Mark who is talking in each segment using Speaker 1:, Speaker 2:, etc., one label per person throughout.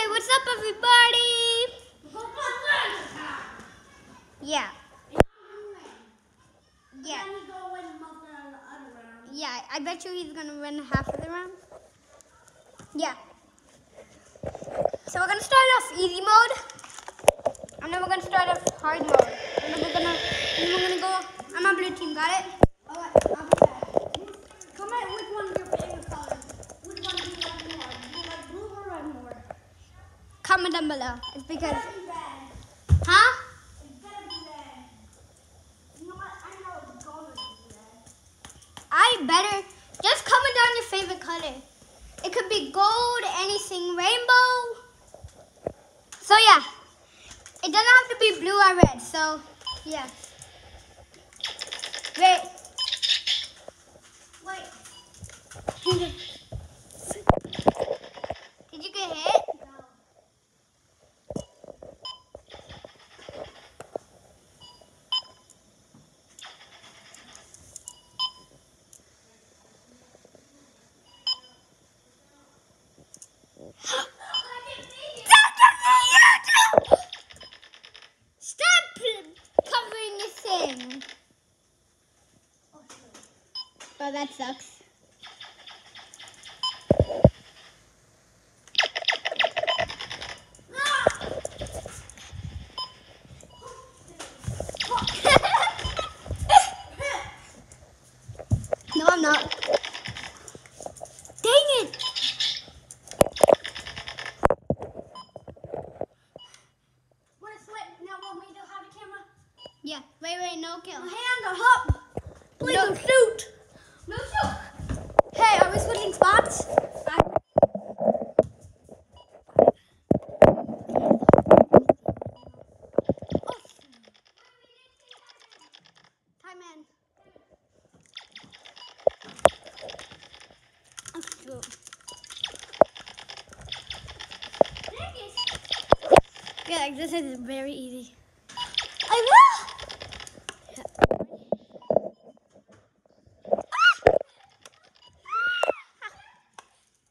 Speaker 1: Hey, what's up, everybody? Yeah. Yeah. Yeah, I bet you he's gonna win half of the round. Yeah. So we're gonna start off easy mode, and then we're gonna start off hard mode, and then we're gonna, and then we're gonna go. I'm on blue team. Got it?
Speaker 2: Comment which one's your favorite color. Which one do you like more? Do you like blue or red more?
Speaker 1: Comment down below. It's because,
Speaker 2: It's red.
Speaker 1: huh?
Speaker 2: It's gotta be red. You know what? I know it's gonna be red.
Speaker 1: I better just comment down your favorite color. It could be gold, anything, rainbow. So yeah, it doesn't have to be blue or red. So yeah. Wait.
Speaker 2: Wait.
Speaker 1: Did you get hit?
Speaker 2: No.
Speaker 1: Stop covering the Oh, that sucks. no, I'm not. Dang it!
Speaker 2: Wanna switch? Now want me to have the camera?
Speaker 1: Yeah, wait, wait, no kill.
Speaker 2: My hands are up. Please
Speaker 1: No.
Speaker 2: don't shoot.
Speaker 1: No shoot.
Speaker 2: Hey, are we switching spots?
Speaker 1: Hi, man. Oh, shoot. Yeah, like this is very easy. I will.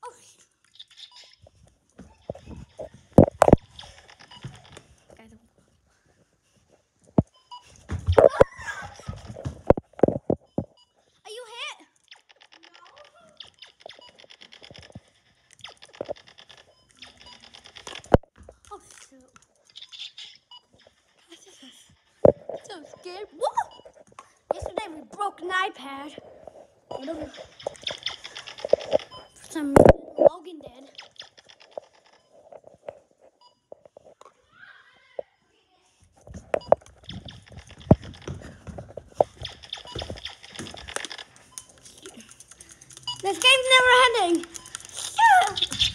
Speaker 1: Oh, shoot. Guys, I'm- Are you hit? Oh shoot. This is so scared. Whoa! Yesterday we broke an iPad. Whatever. For some reason, Logan did. This game's never ending. Shoot!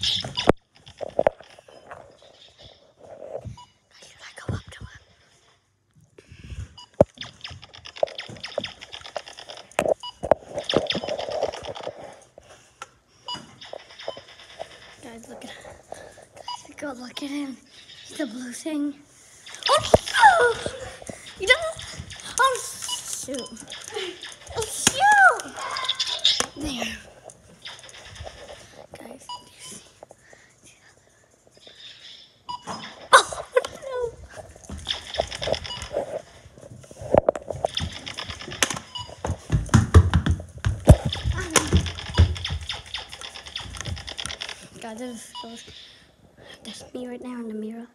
Speaker 1: Look at him. He's the blue thing. Oh, shoot! You don't. Oh, shoot. Oh, shoot! There. Guys, do you see? Oh, no. God, this is so. That's me right now in the mirror.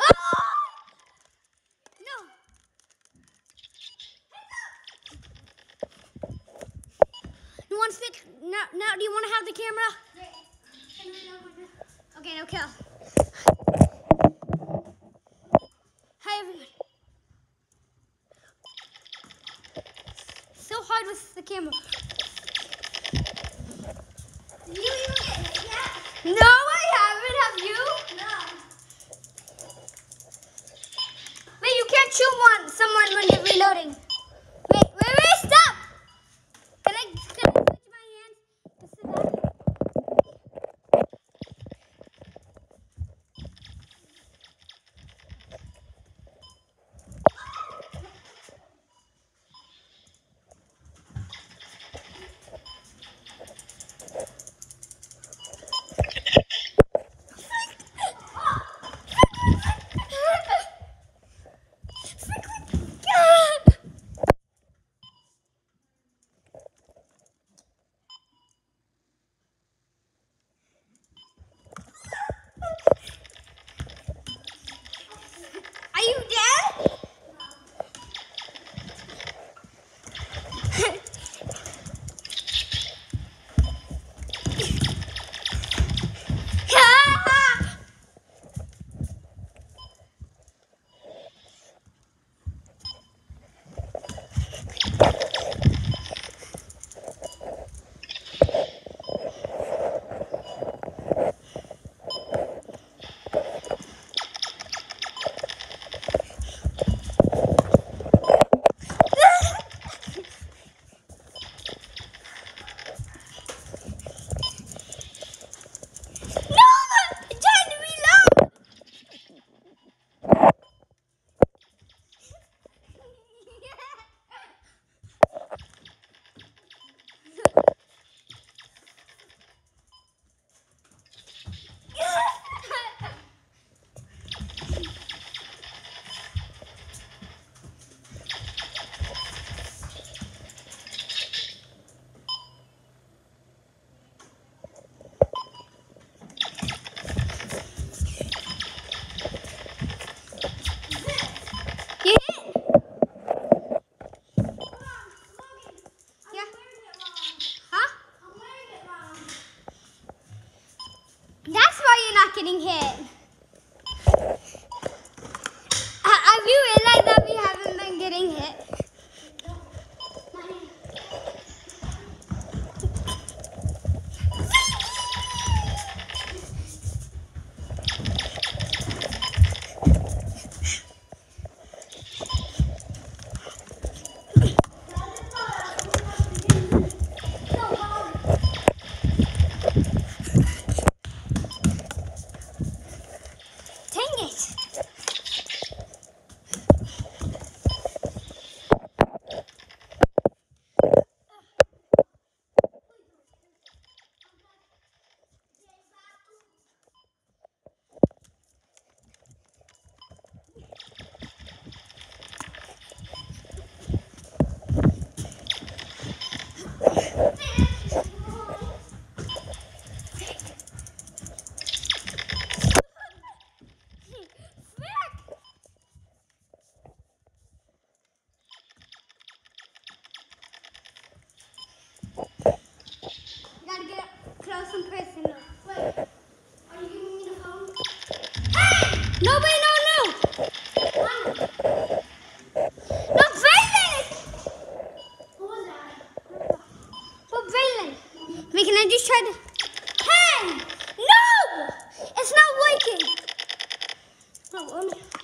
Speaker 1: Ah! Now, now, do you want to have the camera? Okay, no kill. Hi, everyone. So hard with the camera. No, I haven't. Have you?
Speaker 2: No.
Speaker 1: Wait, you can't shoot one someone when you're reloading. Personal.
Speaker 2: Wait. Are you giving me the phone?
Speaker 1: Nobody, no, no! No, Braylon!
Speaker 2: who was that?
Speaker 1: Can I just try to... Hey! No! It's not working! Oh, let me...